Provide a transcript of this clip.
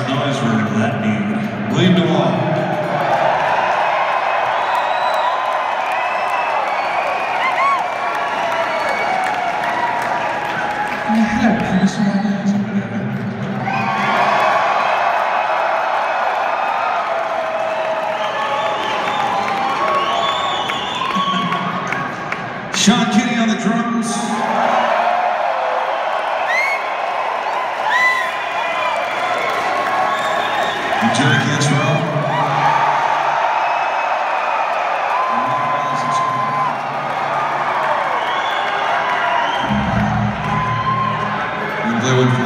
guys always remember that name, William DeWall. Sean Kitty on the drums. they would